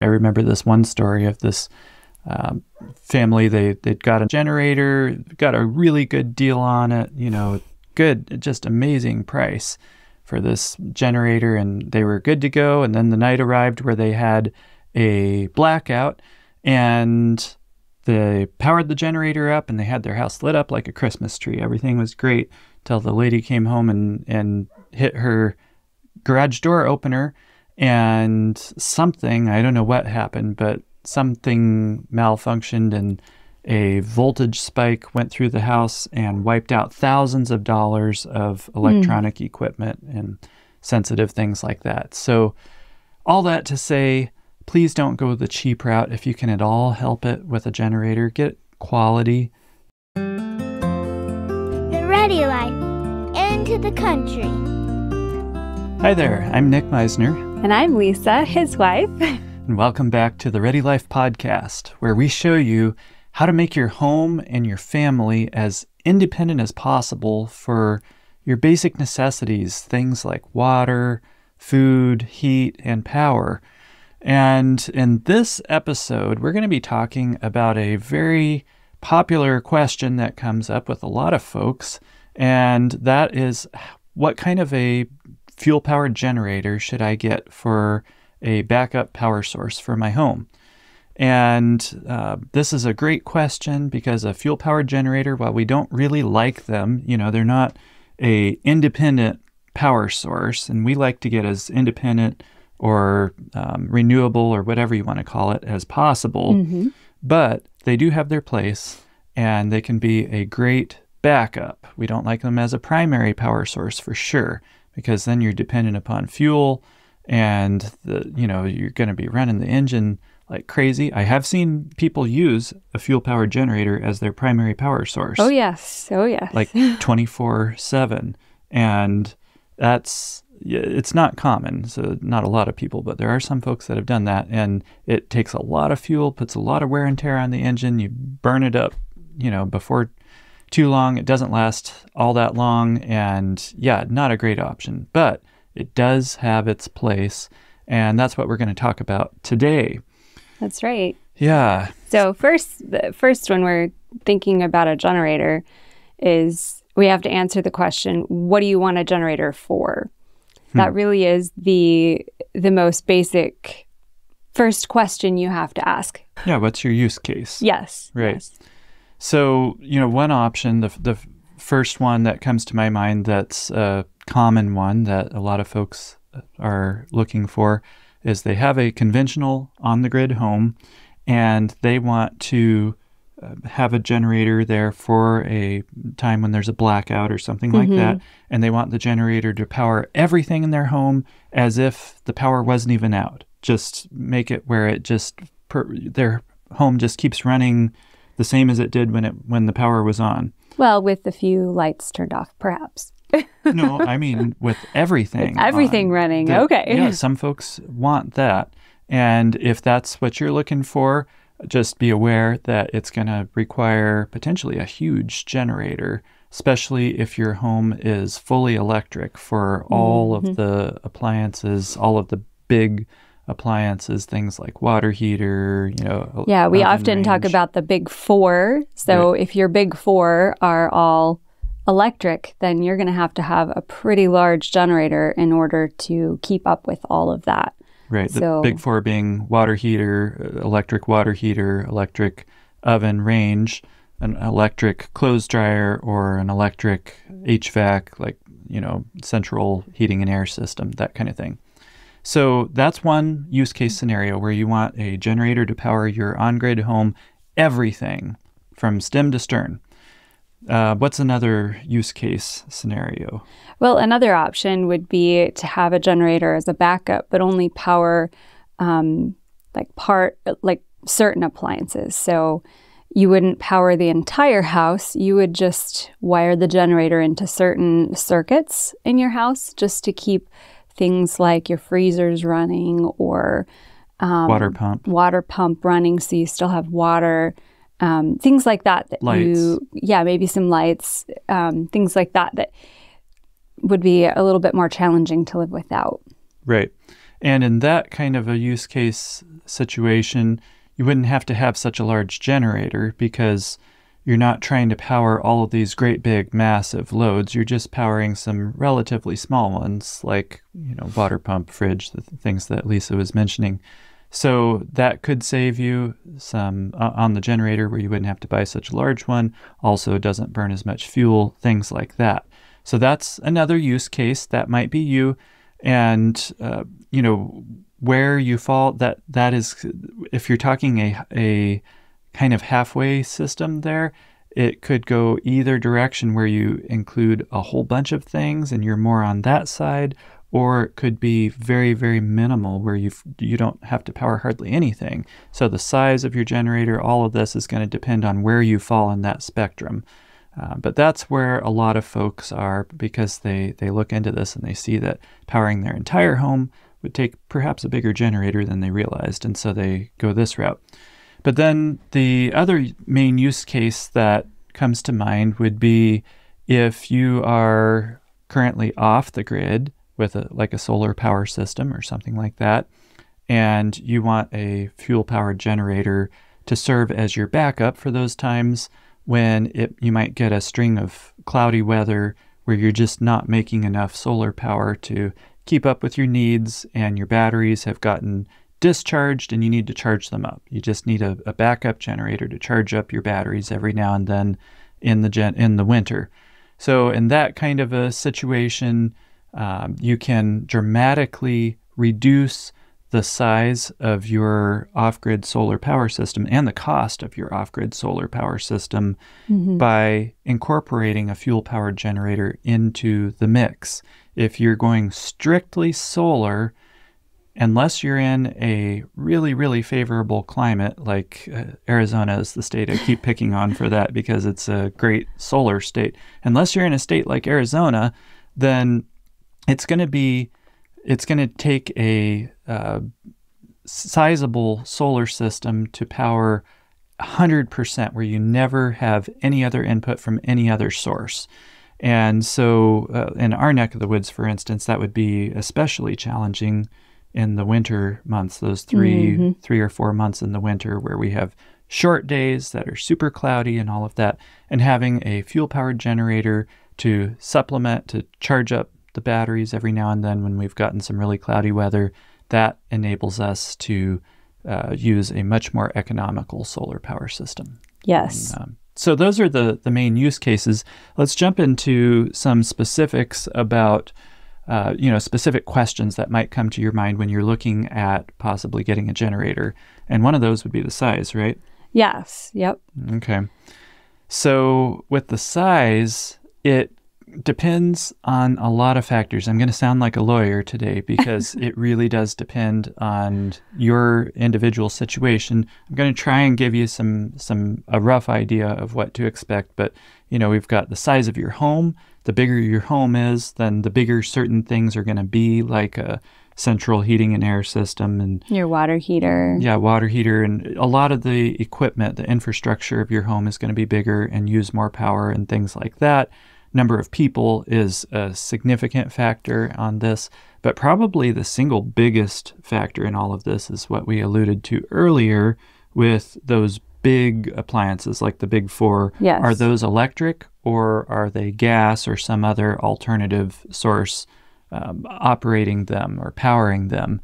I remember this one story of this um, family. They they got a generator, got a really good deal on it. You know, good, just amazing price for this generator, and they were good to go. And then the night arrived where they had a blackout, and they powered the generator up, and they had their house lit up like a Christmas tree. Everything was great till the lady came home and and hit her garage door opener and something i don't know what happened but something malfunctioned and a voltage spike went through the house and wiped out thousands of dollars of electronic mm. equipment and sensitive things like that. So, all that to say, please don't go the cheap route if you can at all help it with a generator. Get quality. The Ready Life into the country. Hi there, I'm Nick Meisner. And I'm Lisa, his wife. and welcome back to the Ready Life podcast, where we show you how to make your home and your family as independent as possible for your basic necessities, things like water, food, heat, and power. And in this episode, we're going to be talking about a very popular question that comes up with a lot of folks, and that is what kind of a fuel powered generator should I get for a backup power source for my home? And uh, this is a great question because a fuel powered generator, while we don't really like them, you know, they're not a independent power source, and we like to get as independent or um, renewable or whatever you want to call it as possible. Mm-hmm. But they do have their place and they can be a great backup. We don't like them as a primary power source for sure because then you're dependent upon fuel and the you know you're going to be running the engine like crazy. I have seen people use a fuel powered generator as their primary power source. Oh yes, oh yes, like twenty four seven, and that's it's not common. So not a lot of people, but there are some folks that have done that, and it takes a lot of fuel, puts a lot of wear and tear on the engine. You burn it up, you know, before too long. It doesn't last all that long, and yeah, not a great option, but it does have its place, and that's what we're going to talk about today. That's right. Yeah. So first, the first when we're thinking about a generator is we have to answer the question, what do you want a generator for? Hmm. That really is the the most basic first question you have to ask. Yeah, what's your use case? Yes. Right. Yes. So, you know, one option, the the first one that comes to my mind that's a common one that a lot of folks are looking for is they have a conventional on the grid home and they want to uh, have a generator there for a time when there's a blackout or something mm-hmm. like that and they want the generator to power everything in their home as if the power wasn't even out just make it where it just per, their home just keeps running the same as it did when it when the power was on well with a few lights turned off perhaps no, I mean with everything. With everything on. running. The, okay. Yeah, some folks want that. And if that's what you're looking for, just be aware that it's going to require potentially a huge generator, especially if your home is fully electric for all mm-hmm. of the appliances, all of the big appliances, things like water heater, you know. Yeah, we often range. talk about the big four. So right. if your big four are all electric, then you're going to have to have a pretty large generator in order to keep up with all of that. Right. So, the big four being water heater, uh, electric water heater, electric oven range, an electric clothes dryer, or an electric HVAC, like, you know, central heating and air system, that kind of thing. So that's one use case scenario where you want a generator to power your on grid home, everything from stem to stern. Uh, what's another use case scenario? Well, another option would be to have a generator as a backup, but only power um, like part, like certain appliances. So you wouldn't power the entire house. You would just wire the generator into certain circuits in your house just to keep things like your freezers running or um, water pump, water pump running, so you still have water um, things like that that lights. you yeah maybe some lights um, things like that that would be a little bit more challenging to live without. Right. And in that kind of a use case situation, you wouldn't have to have such a large generator because you're not trying to power all of these great big massive loads. You're just powering some relatively small ones like, you know, water pump, fridge, the th- things that Lisa was mentioning. So that could save you some uh, on the generator where you wouldn't have to buy such a large one. Also doesn't burn as much fuel, things like that. So that's another use case that might be you and uh, you know where you fall that that is if you're talking a a kind of halfway system there it could go either direction where you include a whole bunch of things and you're more on that side or it could be very very minimal where you you don't have to power hardly anything so the size of your generator all of this is going to depend on where you fall in that spectrum uh, but that's where a lot of folks are because they, they look into this and they see that powering their entire home would take perhaps a bigger generator than they realized, and so they go this route. But then the other main use case that comes to mind would be if you are currently off the grid with a, like a solar power system or something like that, and you want a fuel powered generator to serve as your backup for those times when it, you might get a string of cloudy weather where you're just not making enough solar power to keep up with your needs and your batteries have gotten discharged and you need to charge them up. You just need a, a backup generator to charge up your batteries every now and then in the gen- in the winter. So in that kind of a situation, um, you can dramatically reduce the size of your off grid solar power system and the cost of your off grid solar power system mm-hmm. by incorporating a fuel powered generator into the mix. If you're going strictly solar, unless you're in a really, really favorable climate, like uh, Arizona is the state I keep picking on for that because it's a great solar state, unless you're in a state like Arizona, then it's going to be it's going to take a uh, sizable solar system to power 100% where you never have any other input from any other source. And so, uh, in our neck of the woods, for instance, that would be especially challenging in the winter months, those 3 mm-hmm. three or four months in the winter where we have short days that are super cloudy and all of that. And having a fuel powered generator to supplement, to charge up the batteries every now and then when we've gotten some really cloudy weather. That enables us to uh, use a much more economical solar power system. Yes. And, um, so those are the, the main use cases. Let's jump into some specifics about uh, you know specific questions that might come to your mind when you're looking at possibly getting a generator. And one of those would be the size, right? Yes. Yep. Okay. So with the size, it depends on a lot of factors. I'm going to sound like a lawyer today because it really does depend on your individual situation. I'm going to try and give you some some a rough idea of what to expect, but you know, we've got the size of your home. The bigger your home is, then the bigger certain things are going to be like a central heating and air system and your water heater. Yeah, water heater and a lot of the equipment, the infrastructure of your home is going to be bigger and use more power and things like that number of people is a significant factor on this, but probably the single biggest factor in all of this is what we alluded to earlier with those big appliances like the big four. Yes. Are those electric or are they gas or some other alternative source um, operating them or powering them?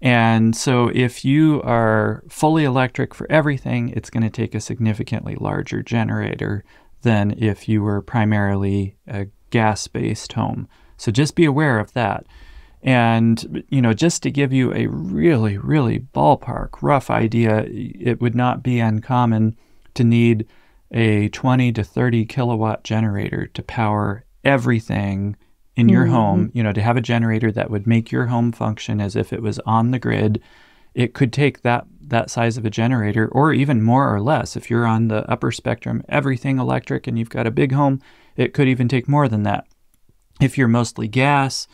And so, if you are fully electric for everything, it's going to take a significantly larger generator than if you were primarily a gas based home. So just be aware of that. And, you know, just to give you a really, really ballpark, rough idea, it would not be uncommon to need a 20 to 30 kilowatt generator to power everything in your mm-hmm. home, you know, to have a generator that would make your home function as if it was on the grid. It could take that that size of a generator, or even more or less. If you're on the upper spectrum, everything electric, and you've got a big home, it could even take more than that. If you're mostly gas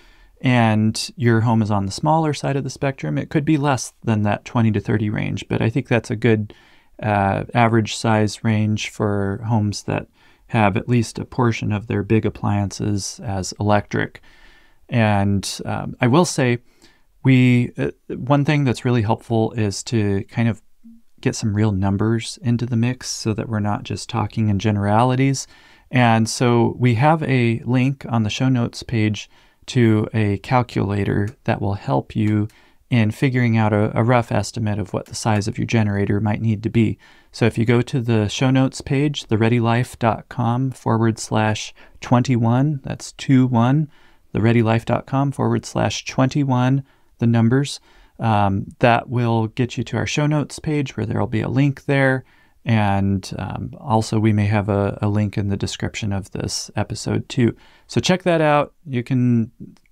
and your home is on the smaller side of the spectrum, it could be less than that 20 to 30 range. But I think that's a good uh, average size range for homes that have at least a portion of their big appliances as electric. And um, I will say, we uh, one thing that's really helpful is to kind of get some real numbers into the mix so that we're not just talking in generalities. And so we have a link on the show notes page to a calculator that will help you in figuring out a, a, rough estimate of what the size of your generator might need to be. So if you go to the show notes page, thereadylife.com forward slash 21, that's 2 1, thereadylife.com forward slash 21, the numbers, um, that will get you to our show notes page where there will be a link there. And um, also, we may have a, a link in the description of this episode too. So check that out. You can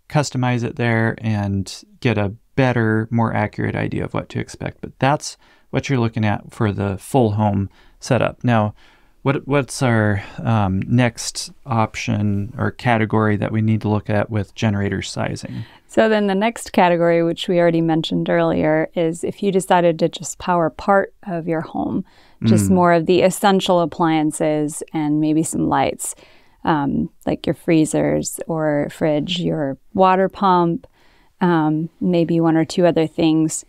customize it there and get a better, more accurate idea of what to expect. But that's what you're looking at for the full home setup. Now, what what's our um, next option or category that we need to look at with generator sizing? So then the next category, which we already mentioned earlier, is if you decided to just power part of your home, just mm. more of the essential appliances and maybe some lights, um, like your freezers or fridge, your water pump, um, maybe one or two other things.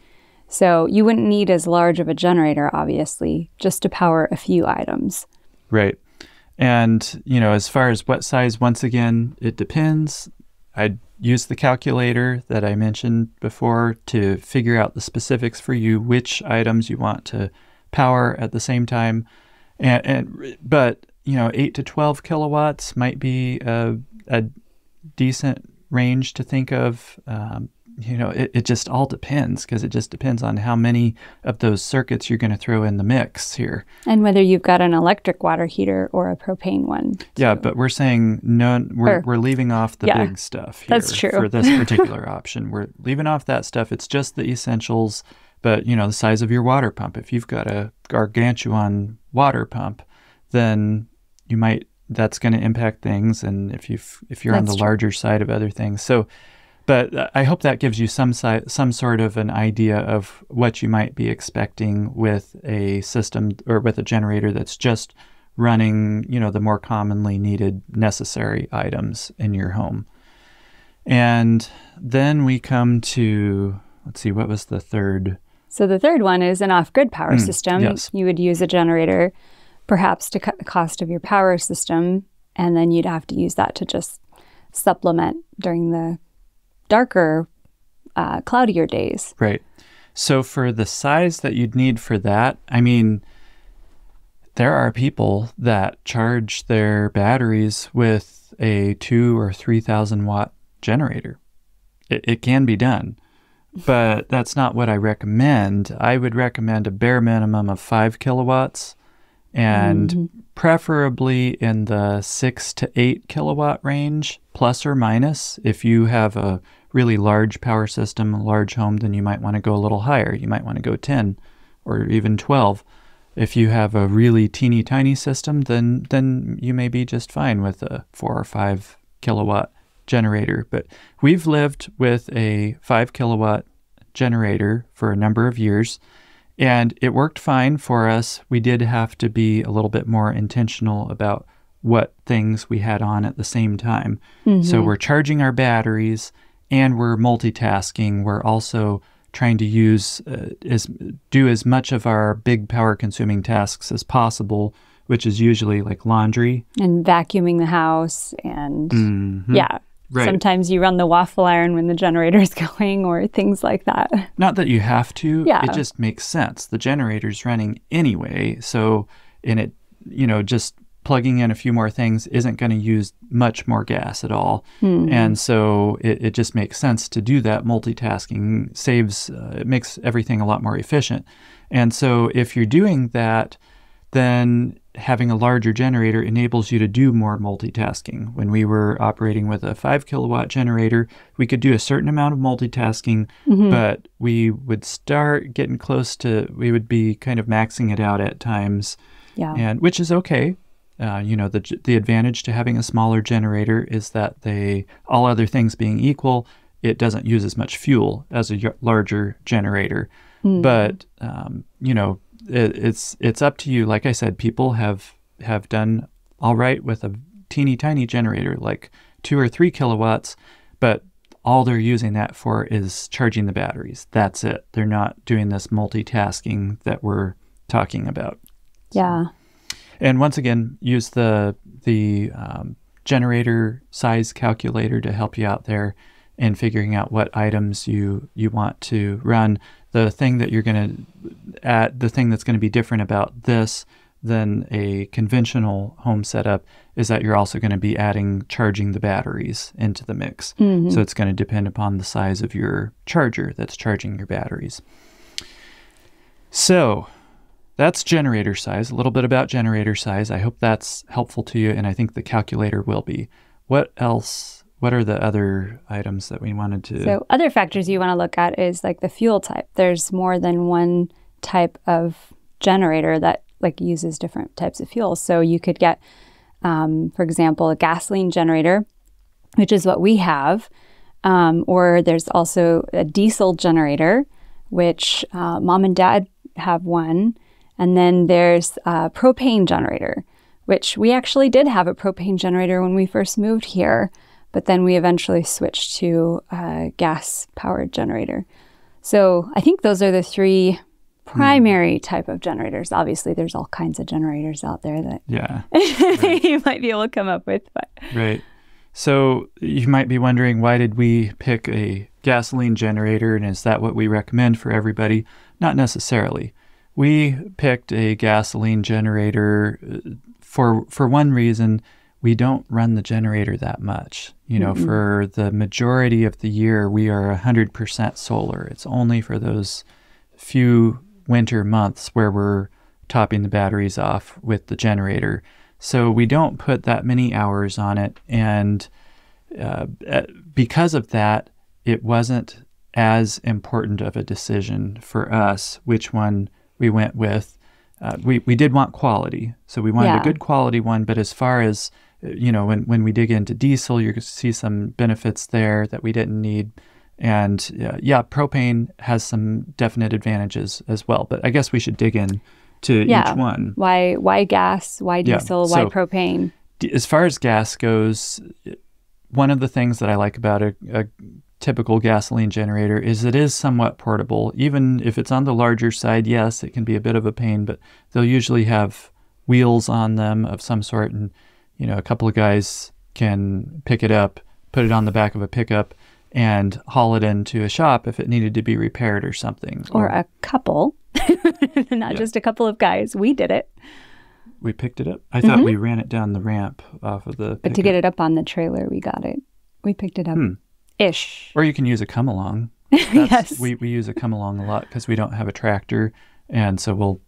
So you wouldn't need as large of a generator, obviously, just to power a few items. Right. And, you know, as far as what size, once again, it depends. I'd use the calculator that I mentioned before to figure out the specifics for you, which items you want to power at the same time. And, and but, you know, 8 to 12 kilowatts might be a, a decent range to think of. Um, you know, it, it just all depends because it just depends on how many of those circuits you're going to throw in the mix here. And whether you've got an electric water heater or a propane one. Too. Yeah, but we're saying no, we're, or, we're leaving off the yeah, big stuff here that's true. for this particular option. We're leaving off that stuff. It's just the essentials, but you know, the size of your water pump. If you've got a gargantuan water pump, then you might that's going to impact things and if you if you're that's on the true. larger side of other things. So but uh, I hope that gives you some si- some sort of an idea of what you might be expecting with a system or with a generator that's just running, you know, the more commonly needed necessary items in your home. And then we come to let's see what was the third so the third one is an off-grid power mm, system. Yes. You would use a generator perhaps to cut the cost of your power system and then you'd have to use that to just supplement during the darker, uh, cloudier days. Right. So for the size that you'd need for that, I mean, there are people that charge their batteries with a two or three thousand watt generator. It, it can be done, but that's not what I recommend. I would recommend a bare minimum of five kilowatts and mm-hmm. preferably in the six to eight kilowatt range, plus or minus. If you have a really large power system, a large home, then you might want to go a little higher. You might want to go 10 or even 12. If you have a really teeny tiny system, then then you may be just fine with a 4 or 5 kilowatt generator. But we've lived with a 5 kilowatt generator for a number of years and it worked fine for us. We did have to be a little bit more intentional about what things we had on at the same time. Mm-hmm. So we're charging our batteries and we're multitasking. We're also trying to use uh, as do as much of our big power consuming tasks as possible, which is usually like laundry and vacuuming the house and mm-hmm. yeah. Right. Sometimes you run the waffle iron when the generator is going or things like that. Not that you have to. Yeah. It just makes sense. The generator's running anyway, so and it you know just plugging in a few more things isn't going to use much more gas at all. Mm-hmm. And so it, it, just makes sense to do that. Multitasking saves, uh, it makes everything a lot more efficient. And so if you're doing that, then having a larger generator enables you to do more multitasking. When we were operating with a five kilowatt generator, we could do a certain amount of multitasking, mm-hmm. but we would start getting close to, we would be kind of maxing it out at times. Yeah. And which is okay uh, you know, the the advantage to having a smaller generator is that they, all other things being equal, it doesn't use as much fuel as a larger generator. Mm. But um, you know, it, it's it's up to you. Like I said, people have have done all right with a teeny tiny generator, like two or three kilowatts. But all they're using that for is charging the batteries. That's it. They're not doing this multitasking that we're talking about. Yeah. And once again, use the the um, generator size calculator to help you out there in figuring out what items you you want to run. The thing that you're going to add, the thing that's going to be different about this than a conventional home setup is that you're also going to be adding charging the batteries into the mix. Mhm. So it's going to depend upon the size of your charger that's charging your batteries. So that's generator size, a little bit about generator size. I hope that's helpful to you, and I think the calculator will be. What else? What are the other items that we wanted to? So other factors you want to look at is like the fuel type. There's more than one type of generator that like uses different types of fuel. So you could get, um, for example, a gasoline generator, which is what we have, um, or there's also a diesel generator, which uh, mom and dad have one, and then there's a propane generator, which we actually did have a propane generator when we first moved here but then we eventually switched to a gas powered generator. So I think those are the three primary type of generators. Obviously, there's all kinds of generators out there that yeah, you might be able to come up with, but right. So you might be wondering why did we pick a gasoline generator, and is that what we recommend for everybody? Not necessarily. We picked a gasoline generator uh, for for one reason. We don't run the generator that much. You know, for the majority of the year, we are 100% solar. It's only for those few winter months where we're topping the batteries off with the generator. So we don't put that many hours on it. And uh, because of that, it wasn't as important of a decision for us which one we went with. Uh, we, we did want quality. So we wanted Yeah. a good quality one. But as far as, you know, when, when we dig into diesel, you can see some benefits there that we didn't need. And uh, yeah, propane has some definite advantages as well. But I guess we should dig in to Yeah. each one. why why gas? Why Yeah, diesel? why so- propane? D- As far as gas goes, one of the things that I like about a, a typical gasoline generator is it is somewhat portable. Even if it's on the larger side, yes, it can be a bit of a pain, but they'll usually have wheels on them of some sort, and you know, a couple of guys can pick it up, put it on the back of a pickup, and haul it into a shop if it needed to be repaired or something. Or a couple, not Yeah. just a couple of guys. We did it, we picked it up. I thought we ran it down the ramp off of the. Mm-hmm. but to get it up on the trailer, we got it. We picked it up, Hmm. ish. Or you can use a come along. Yes. we, we use a come along a lot because we don't have a tractor. And so we'll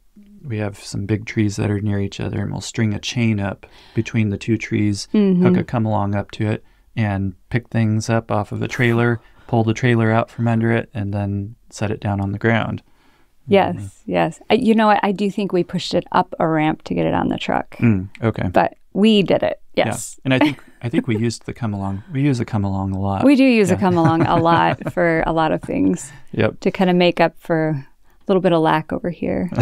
we have some big trees that are near each other and we'll string a chain up between the two trees, Mm-hmm. hook a come along up to it, and pick things up off of the trailer, pull the trailer out from under it, and then set it down on the ground. Yes, yes. I, you know what? I do think we pushed it up a ramp to get it on the truck, Mm, okay. but we did it. Yes. Yeah. And I think I think we used the come along. We use a come along a lot. We do use Yeah. a come along a lot for a lot of things Yep. to kind of make up for a little bit of lack over here.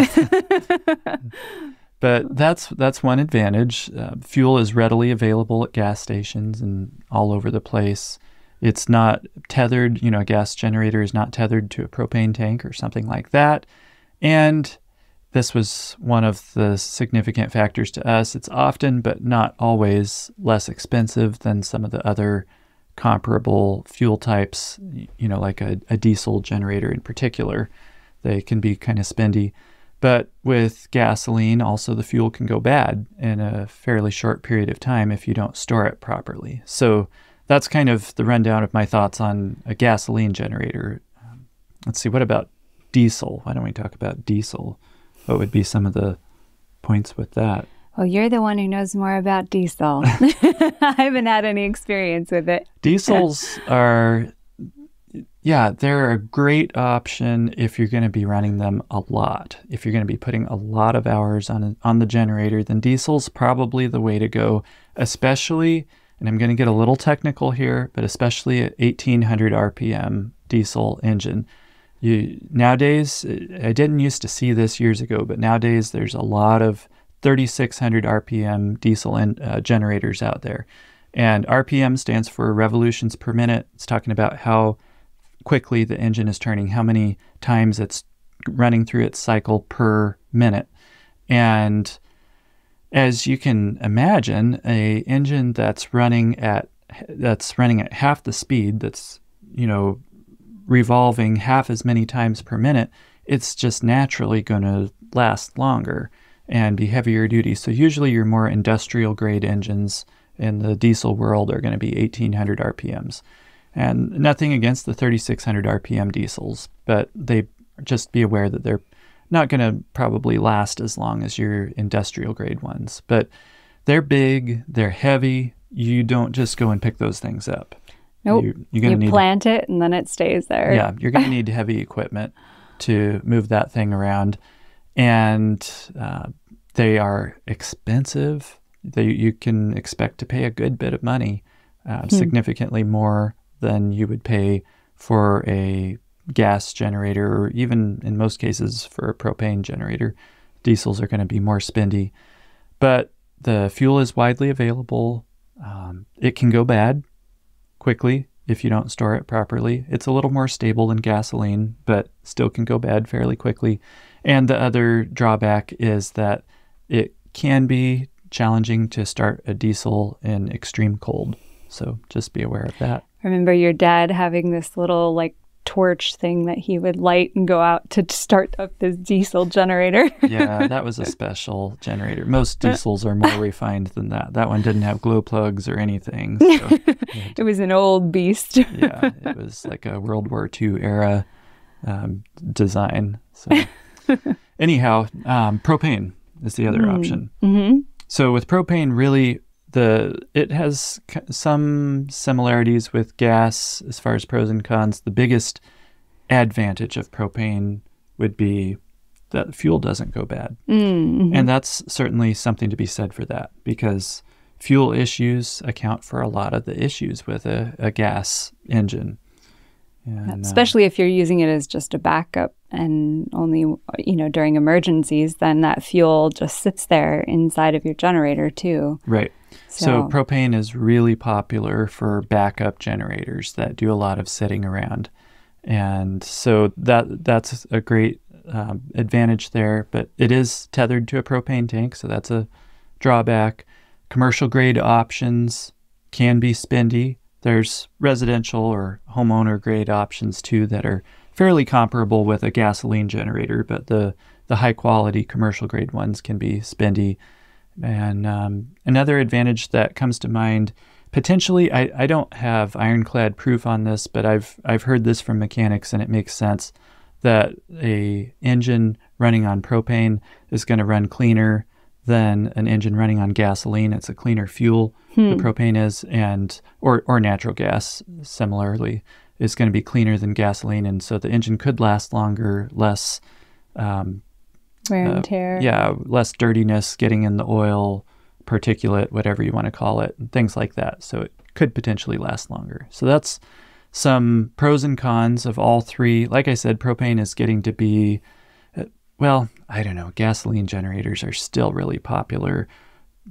But that's that's one advantage. Uh, fuel is readily available at gas stations and all over the place. It's not tethered. You know, a gas generator is not tethered to a propane tank or something like that. And this was one of the significant factors to us. It's often, but not always, less expensive than some of the other comparable fuel types. You know, like a, a diesel generator in particular. They can be kind of spendy. But with gasoline, also the fuel can go bad in a fairly short period of time if you don't store it properly. So that's kind of the rundown of my thoughts on a gasoline generator. Um, let's see, what about diesel? Why don't we talk about diesel? What would be some of the points with that? well, you're the one who knows more about diesel. I haven't had any experience with it. Diesels are, yeah, they're a great option if you're going to be running them a lot. If you're going to be putting a lot of hours on on the generator, then diesel's probably the way to go. Especially, and I'm going to get a little technical here, but especially at 1800 RPM diesel engine. You nowadays, I didn't used to see this years ago, but nowadays there's a lot of 3600 RPM diesel en- uh, generators out there. And RPM stands for revolutions per minute. It's talking about how quickly the engine is turning, how many times it's running through its cycle per minute. And as you can imagine, a engine that's running at that's running at half the speed, that's you know revolving half as many times per minute, it's just naturally going to last longer and be heavier duty. So usually your more industrial grade engines in the diesel world are going to be 1800 RPMs. And nothing against the 3600 RPM diesels, but they just be aware that they're not going to probably last as long as your industrial grade ones. But they're big, they're heavy. You don't just go and pick those things up. Nope. You, you're gonna you need, plant it and then it stays there. Yeah, you're going to need heavy equipment to move that thing around. And uh, they are expensive. They, you can expect to pay a good bit of money, uh, hmm. significantly more than you would pay for a gas generator, or even in most cases for a propane generator. Diesels are going to be more spendy. But the fuel is widely available. Um, it can go bad quickly if you don't store it properly. It's a little more stable than gasoline, but still can go bad fairly quickly. And the other drawback is that it can be challenging to start a diesel in extreme cold. So just be aware of that. Remember your dad having this little like torch thing that he would light and go out to start up this diesel generator. yeah, that was a special generator. Most diesels are more refined than that. That one didn't have glow plugs or anything. So it was an old beast. yeah, it was like a World War II era um, design. So, anyhow, um, propane is the other mm. option. Mm-hmm. So with propane, really the it has some similarities with gas as far as pros and cons. The biggest advantage of propane would be that fuel doesn't go bad. Mm-hmm. And that's certainly something to be said for that because fuel issues account for a lot of the issues with a, a gas engine. And, Especially uh, if you're using it as just a backup and only, you know, during emergencies, then that fuel just sits there inside of your generator too. Right. So, so propane is really popular for backup generators that do a lot of sitting around. And so that that's a great um, advantage there, but it is tethered to a propane tank, so that's a drawback. Commercial grade options can be spendy, there's residential or homeowner grade options too that are fairly comparable with a gasoline generator, but the, the high quality commercial grade ones can be spendy. And um, another advantage that comes to mind, potentially, I, I don't have ironclad proof on this, but I've I've heard this from mechanics, and it makes sense that a engine running on propane is going to run cleaner than an engine running on gasoline. It's a cleaner fuel, hmm. the propane is, and or or natural gas similarly is going to be cleaner than gasoline, and so the engine could last longer, less um, wear and uh, tear. Yeah, less dirtiness getting in the oil, particulate, whatever you want to call it, and things like that. So it could potentially last longer. So that's some pros and cons of all three. Like I said, propane is getting to be well, I don't know, gasoline generators are still really popular,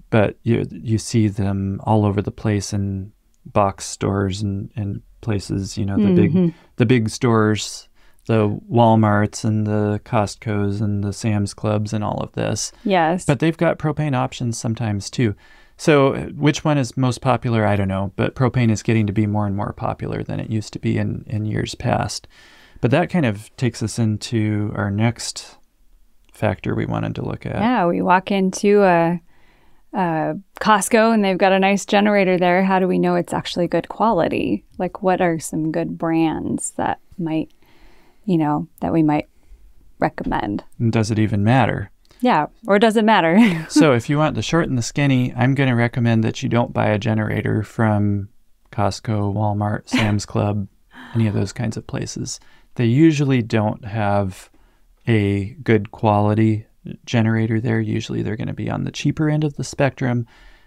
but you you see them all over the place in box stores and, and places, you know, the mm-hmm. big the big stores, the Walmarts and the Costco's and the Sam's Clubs and all of this. Yes. But they've got propane options sometimes too. So, which one is most popular? I don't know, but propane is getting to be more and more popular than it used to be in, in years past. But that kind of takes us into our next factor we wanted to look at. Yeah, we walk into a, a, Costco and they've got a nice generator there. How do we know it's actually good quality? Like, what are some good brands that might, you know, that we might recommend? And does it even matter? Yeah, or does it matter? so, if you want the short and the skinny, I'm going to recommend that you don't buy a generator from Costco, Walmart, Sam's Club, any of those kinds of places. They usually don't have a good quality generator there. Usually they're going to be on the cheaper end of the spectrum.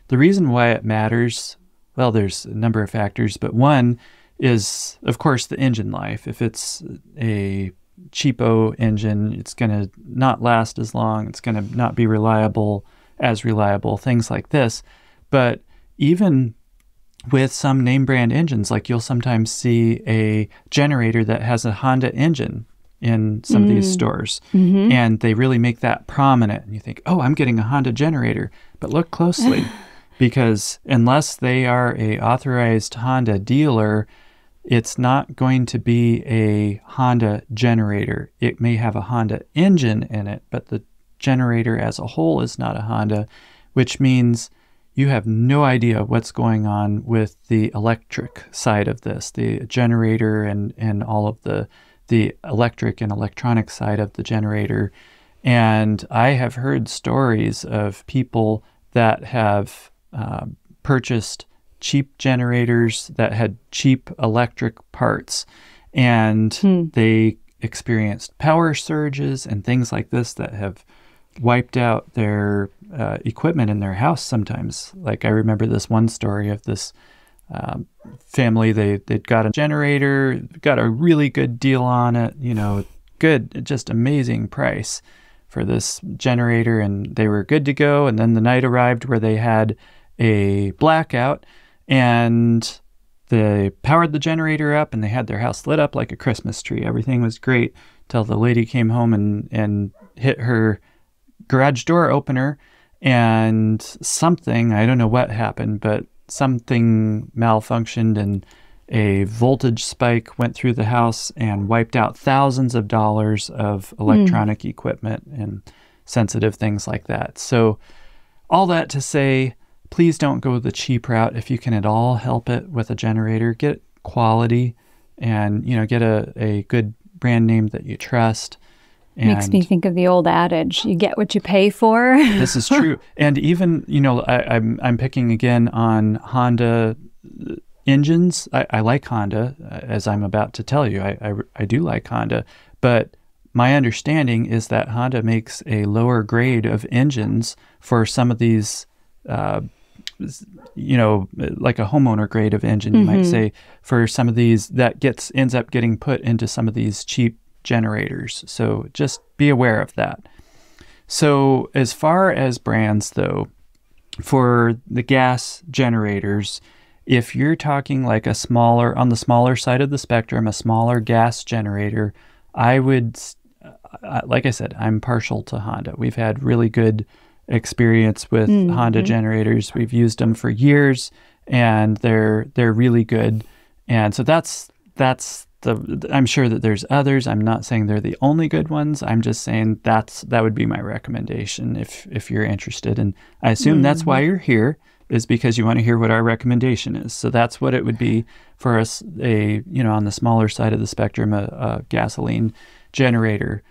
The reason why it matters, well, there's a number of factors, but one is, of course, the engine life. If it's a cheapo engine, it's going to not last as long, it's going to not be reliable, as reliable, things like this. But even with some name brand engines. Like you'll sometimes see a generator that has a Honda engine in some of these mm. stores, mm-hmm. and they really make that prominent. And you think, oh, I'm getting a Honda generator, but look closely. Because unless they are a authorized Honda dealer, it's not going to be a Honda generator. It may have a Honda engine in it, but the generator as a whole is not a Honda, which means you have no idea what's going on with the electric side of this, the generator and, and all of the the electric and electronic side of the generator. And I have heard stories of people that have uh, purchased cheap generators that had cheap electric parts and they experienced power surges and things like this that have wiped out their uh, equipment in their house sometimes. Like I remember this one story of this um, family. They they'd got a generator, got a really good deal on it. You know, good, just amazing price for this generator, and they were good to go. And then the night arrived where they had a blackout, and they powered the generator up, and they had their house lit up like a Christmas tree. Everything was great till the lady came home and and hit her garage door opener and something i don't know what happened but something malfunctioned and a voltage spike went through the house and wiped out thousands of dollars of hmm. electronic equipment and sensitive things like that. So, all that to say, please don't go the cheap route if you can at all help it with a generator. Get quality and, you know, get a, a good brand name that you trust. Makes me think of the old adage: "You get what you pay for." this is true. And even, you know, I, I'm I'm picking again on Honda uh, engines. I, I like Honda, uh, as I'm about to tell you. I, I I do like Honda, but my understanding is that Honda makes a lower grade of engines for some of these. Uh, you know, like a homeowner grade of engine, you might say, for some of these that gets ends up getting put into some of these cheap generators. So just be aware of that. So, as far as brands, though, for the gas generators, if you're talking like a smaller, on the smaller side of the spectrum, a smaller gas generator, I would, uh, like I said, I'm partial to Honda. We've had really good experience with Honda generators. We've used them for years, and they're they're really good. And so that's that's the I'm sure that there's others. I'm not saying they're the only good ones. I'm just saying that's that would be my recommendation if if you're interested. And I assume that's why mm-hmm. you're here is because you want to hear what our recommendation is. So that's what it would be for us a you know on the smaller side of the spectrum a, a gasoline generator.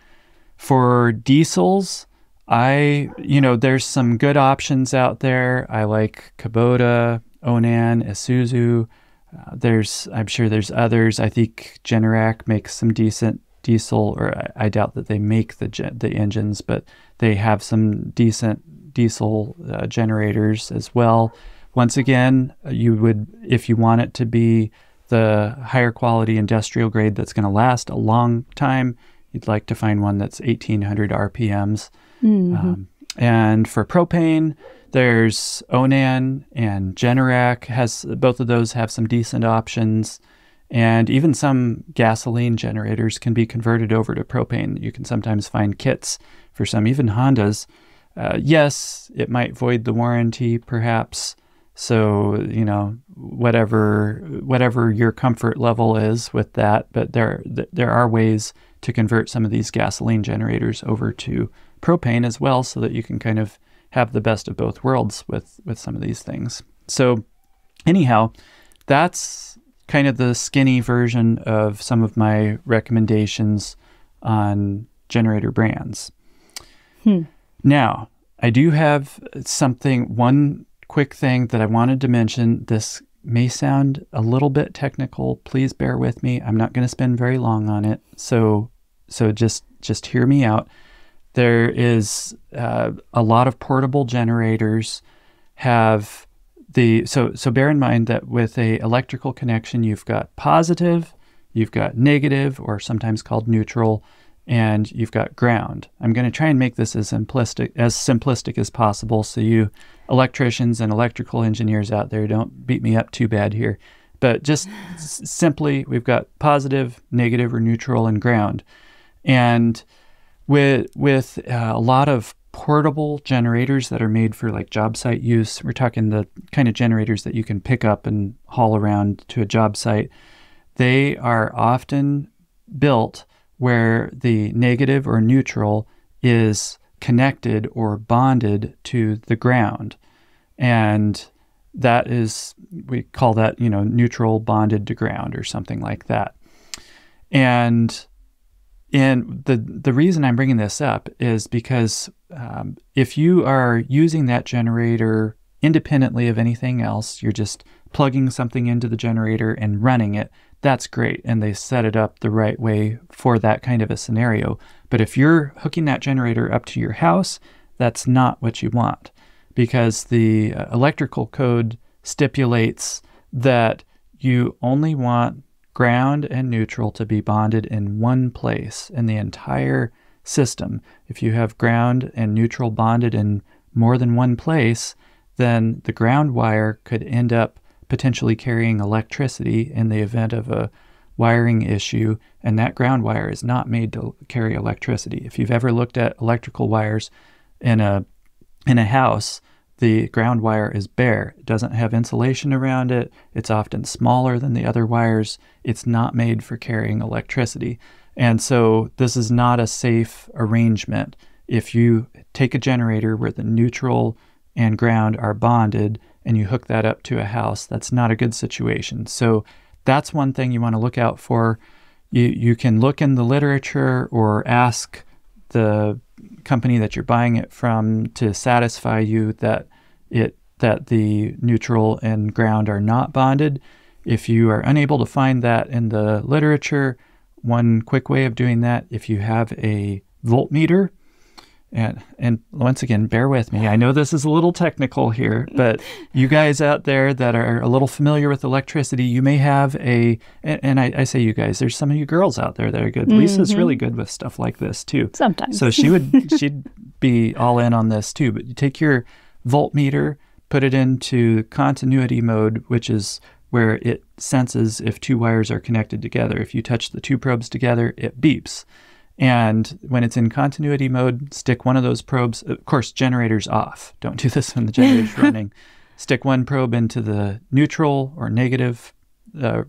For diesels, I you know there's some good options out there. I like Kubota, Onan, Isuzu. Uh, there's, I'm sure there's others. I think Generac makes some decent diesel, or I, I doubt that they make the gen, the engines, but they have some decent diesel uh, generators as well. Once again, you would, if you want it to be the higher quality industrial grade that's going to last a long time, you'd like to find one that's 1800 RPMs. Um, and for propane, there's Onan and Generac has both of those have some decent options. And even some gasoline generators can be converted over to propane. You can sometimes find kits for some, even Hondas. Uh, yes, it might void the warranty, perhaps. So you know whatever whatever your comfort level is with that, but there there are ways to convert some of these gasoline generators over to propane as well, so that you can kind of have the best of both worlds with with some of these things. So anyhow, that's kind of the skinny version of some of my recommendations on generator brands. Hmm. Now, I do have something, one quick thing that I wanted to mention. This may sound a little bit technical. Please bear with me. I'm not going to spend very long on it. So, so just just hear me out. There is uh, a lot of portable generators have the so so bear in mind that with a electrical connection you've got positive, you've got negative or sometimes called neutral, and you've got ground. I'm going to try and make this as simplistic as simplistic as possible so you electricians and electrical engineers out there don't beat me up too bad here. But just simply we've got positive, negative or neutral and ground. And with with uh, a lot of portable generators that are made for like job site use, we're talking the kind of generators that you can pick up and haul around to a job site. They are often built where the negative or neutral is connected or bonded to the ground. And that is, we call that, you know, neutral bonded to ground or something like that. And and the the reason I'm bringing this up is because um, if you are using that generator independently of anything else, you're just plugging something into the generator and running it. That's great, and they set it up the right way for that kind of a scenario. But if you're hooking that generator up to your house, that's not what you want because the uh, electrical code stipulates that you only want ground and neutral to be bonded in one place in the entire system. If you have ground and neutral bonded in more than one place, then the ground wire could end up potentially carrying electricity in the event of a wiring issue, and that ground wire is not made to carry electricity. If you've ever looked at electrical wires in a in a house, the ground wire is bare. It doesn't have insulation around it. It's often smaller than the other wires. It's not made for carrying electricity. And so this is not a safe arrangement. If you take a generator where the neutral and ground are bonded and you hook that up to a house, that's not a good situation. So that's one thing you want to look out for. You, you can look in the literature or ask the company that you're buying it from to satisfy you that it that the neutral and ground are not bonded. If you are unable to find that in the literature, one quick way of doing that, if you have a voltmeter, and and once again, bear with me. I know this is a little technical here, but you guys out there that are a little familiar with electricity, you may have a and, and I, I, say you guys, there's some of you girls out there that are good. Mm-hmm. Lisa's really good with stuff like this too. Sometimes. So she would she'd be all in on this too. But you take your voltmeter, put it into continuity mode, which is where it senses if two wires are connected together. If you touch the two probes together, it beeps. And when it's in continuity mode, stick one of those probes, of course, generator's off. Don't do this when the generator's running. Stick one probe into the neutral or negative uh,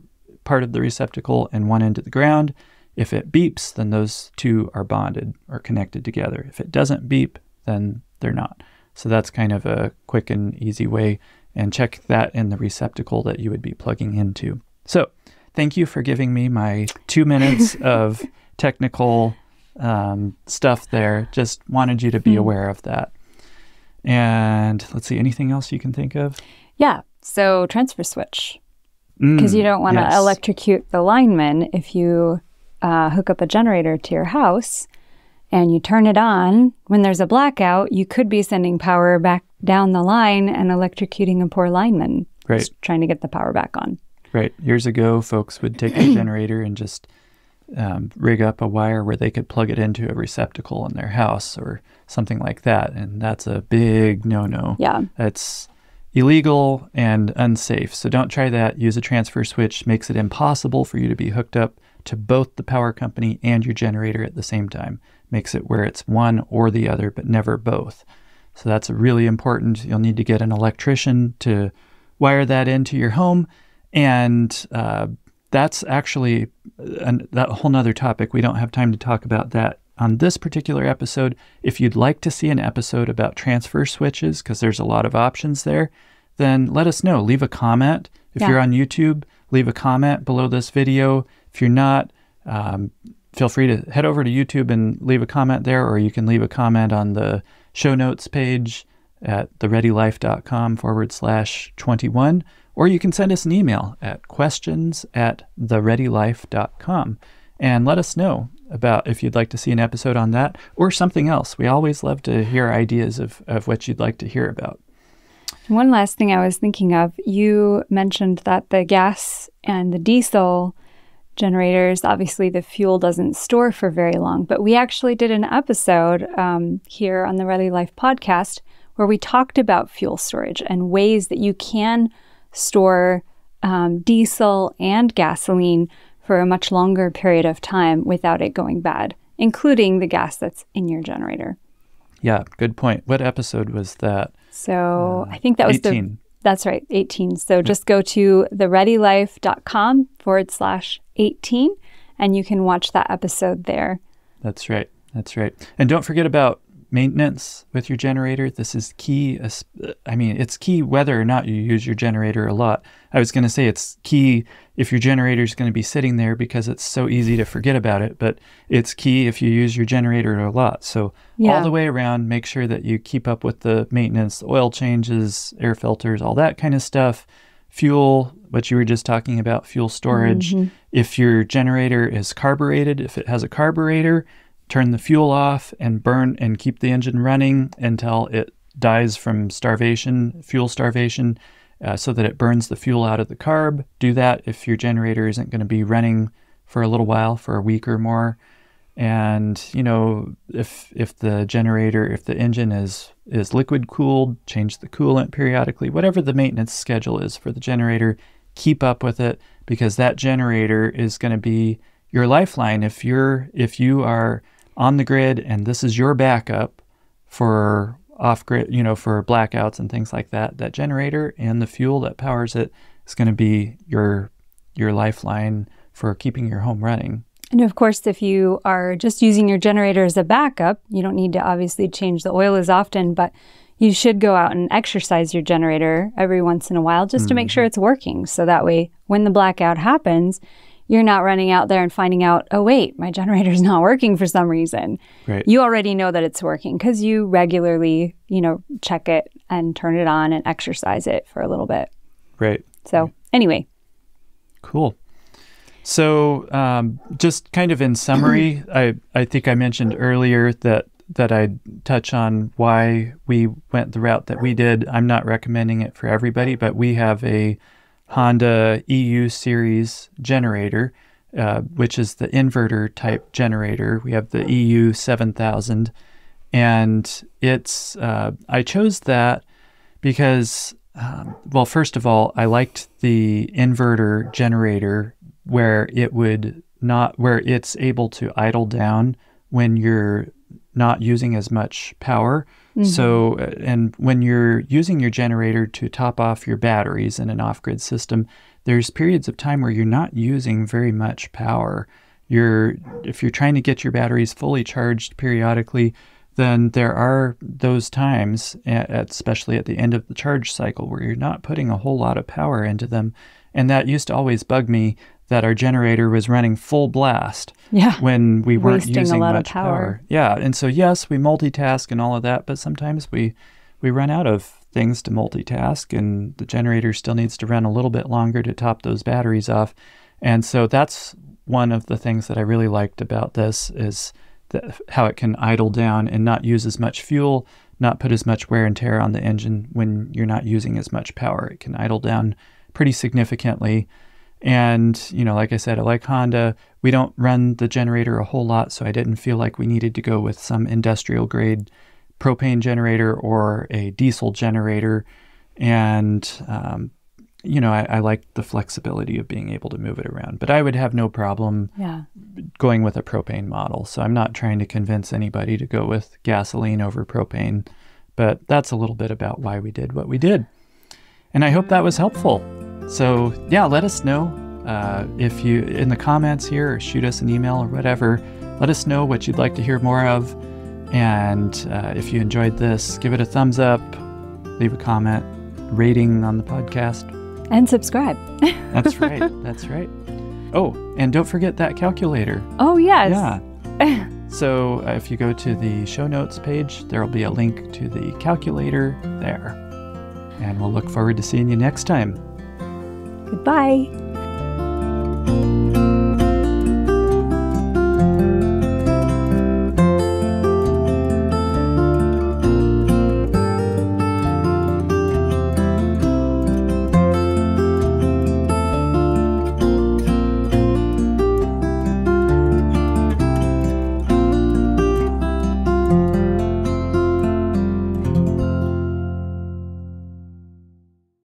part of the receptacle and one into the ground. If it beeps, then those two are bonded or connected together. If it doesn't beep, then they're not. So that's kind of a quick and easy way. And check that in the receptacle that you would be plugging into. So thank you for giving me my two minutes of technical um, stuff there. Just wanted you to be mm. aware of that. And let's see, anything else you can think of? Yeah. So transfer switch. Because mm, you don't want to yes. electrocute the lineman if you uh, hook up a generator to your house and you turn it on when there's a blackout, you could be sending power back down the line and electrocuting a poor lineman. Right. Trying to get the power back on. Right. Years ago, folks would take a generator and just um, rig up a wire where they could plug it into a receptacle in their house or something like that. And that's a big no no. Yeah. That's illegal and unsafe. So don't try that. Use a transfer switch, makes it impossible for you to be hooked up to both the power company and your generator at the same time. Makes it where it's one or the other, but never both. So that's really important. You'll need to get an electrician to wire that into your home. And uh, that's actually an, that whole nother topic. We don't have time to talk about that on this particular episode. If you'd like to see an episode about transfer switches, because there's a lot of options there, then let us know. Leave a comment. If yeah. you're on YouTube, leave a comment below this video. If you're not, um, feel free to head over to YouTube and leave a comment there, or you can leave a comment on the show notes page at thereadylife.com forward slash 21 or you can send us an email at questions at thereadylife.com and let us know about if you'd like to see an episode on that or something else. We always love to hear ideas of, of what you'd like to hear about. One last thing I was thinking of you mentioned that the gas and the diesel generators, obviously the fuel doesn't store for very long. But we actually did an episode um, here on the Ready Life podcast where we talked about fuel storage and ways that you can store um, diesel and gasoline for a much longer period of time without it going bad, including the gas that's in your generator. Yeah, good point. What episode was that? So uh, I think that was 18. the. That's right, 18. So just go to thereadylife.com forward slash 18 and you can watch that episode there. That's right. That's right. And don't forget about maintenance with your generator. This is key. I mean, it's key whether or not you use your generator a lot. I was going to say it's key if your generator is going to be sitting there because it's so easy to forget about it, but it's key if you use your generator a lot. So, yeah. all the way around, make sure that you keep up with the maintenance, oil changes, air filters, all that kind of stuff. Fuel, what you were just talking about, fuel storage. Mm-hmm. If your generator is carbureted, if it has a carburetor, turn the fuel off and burn and keep the engine running until it dies from starvation, fuel starvation, uh, so that it burns the fuel out of the carb. Do that if your generator isn't going to be running for a little while, for a week or more. And you know, if if the generator, if the engine is is liquid cooled, change the coolant periodically. Whatever the maintenance schedule is for the generator, keep up with it because that generator is going to be your lifeline if you're if you are on the grid and this is your backup for off grid, you know, for blackouts and things like that, that generator and the fuel that powers it is going to be your your lifeline for keeping your home running. And of course, if you are just using your generator as a backup, you don't need to obviously change the oil as often, but you should go out and exercise your generator every once in a while just mm-hmm. to make sure mm-hmm. it's working. So that way, when the blackout happens, you're not running out there and finding out, oh, wait, my generator's not working for some reason. Right. You already know that it's working because you regularly, you know, check it and turn it on and exercise it for a little bit. Right. So, right. anyway. Cool. So, um, just kind of in summary, I, I think I mentioned earlier that that I'd touch on why we went the route that we did. I'm not recommending it for everybody, but we have a Honda EU series generator, uh, which is the inverter type generator. We have the EU 7000, and it's uh, I chose that because, um, well, first of all, I liked the inverter generator where it would not where it's able to idle down when you're not using as much power. Mm-hmm. So, uh, and when you're using your generator to top off your batteries in an off grid system, there's periods of time where you're not using very much power. You're, if you're trying to get your batteries fully charged periodically, then there are those times, especially at the end of the charge cycle, where you're not putting a whole lot of power into them. And that used to always bug me that our generator was running full blast yeah. when we weren't Wasting using much power. power. Yeah, and so yes, we multitask and all of that, but sometimes we we run out of things to multitask, and the generator still needs to run a little bit longer to top those batteries off. And so that's one of the things that I really liked about this is that how it can idle down and not use as much fuel, not put as much wear and tear on the engine when you're not using as much power. It can idle down pretty significantly and, you know, like I said, I like Honda. We don't run the generator a whole lot, so I didn't feel like we needed to go with some industrial grade propane generator or a diesel generator. And, um, you know, I, I like the flexibility of being able to move it around. But I would have no problem yeah. going with a propane model. So I'm not trying to convince anybody to go with gasoline over propane. But that's a little bit about why we did what we did. And I hope that was helpful. So, yeah, let us know uh, if you in the comments here or shoot us an email or whatever. Let us know what you'd like to hear more of. And uh, if you enjoyed this, give it a thumbs up, leave a comment, rating on the podcast, and subscribe. that's right. That's right. Oh, and don't forget that calculator. Oh, yes. Yeah. so uh, if you go to the show notes page, there will be a link to the calculator there. And we'll look forward to seeing you next time. Goodbye.